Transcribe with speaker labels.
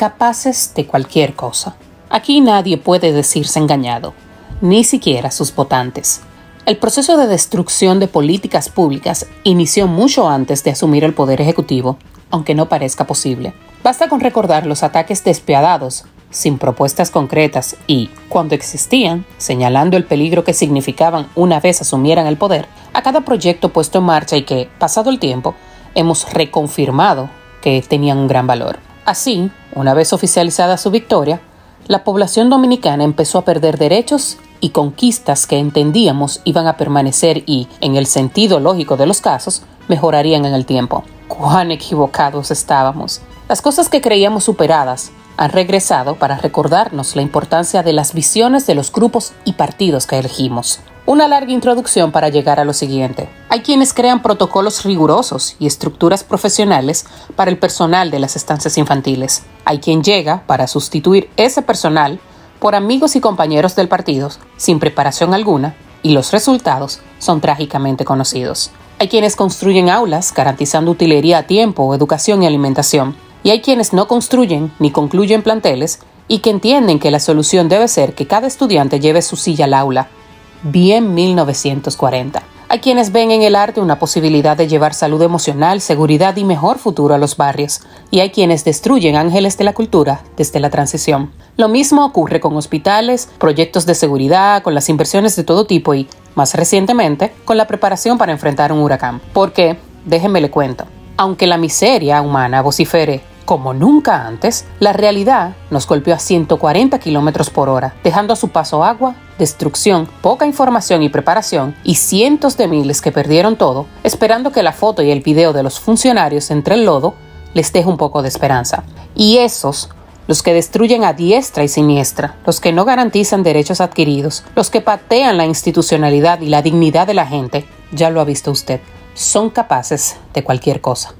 Speaker 1: capaces de cualquier cosa. Aquí nadie puede decirse engañado, ni siquiera sus votantes. El proceso de destrucción de políticas públicas inició mucho antes de asumir el poder ejecutivo, aunque no parezca posible. Basta con recordar los ataques despiadados, sin propuestas concretas y, cuando existían, señalando el peligro que significaban una vez asumieran el poder, a cada proyecto puesto en marcha y que, pasado el tiempo, hemos reconfirmado que tenían un gran valor. Así, una vez oficializada su victoria, la población dominicana empezó a perder derechos y conquistas que entendíamos iban a permanecer y, en el sentido lógico de los casos, mejorarían en el tiempo. Cuán equivocados estábamos. Las cosas que creíamos superadas han regresado para recordarnos la importancia de las visiones de los grupos y partidos que elegimos. Una larga introducción para llegar a lo siguiente. Hay quienes crean protocolos rigurosos y estructuras profesionales para el personal de las estancias infantiles. Hay quien llega para sustituir ese personal por amigos y compañeros del partido sin preparación alguna y los resultados son trágicamente conocidos. Hay quienes construyen aulas garantizando utilería a tiempo, educación y alimentación. Y hay quienes no construyen ni concluyen planteles y que entienden que la solución debe ser que cada estudiante lleve su silla al aula. Bien 1940. Hay quienes ven en el arte una posibilidad de llevar salud emocional, seguridad y mejor futuro a los barrios, y hay quienes destruyen ángeles de la cultura desde la transición. Lo mismo ocurre con hospitales, proyectos de seguridad, con las inversiones de todo tipo y, más recientemente, con la preparación para enfrentar un huracán. Porque, déjenme le cuento, aunque la miseria humana vocifere como nunca antes, la realidad nos golpeó a 140 kilómetros por hora, dejando a su paso agua, destrucción, poca información y preparación y cientos de miles que perdieron todo, esperando que la foto y el video de los funcionarios entre el lodo les deje un poco de esperanza. Y esos los que destruyen a diestra y siniestra, los que no garantizan derechos adquiridos, los que patean la institucionalidad y la dignidad de la gente, ya lo ha visto usted, son capaces de cualquier cosa.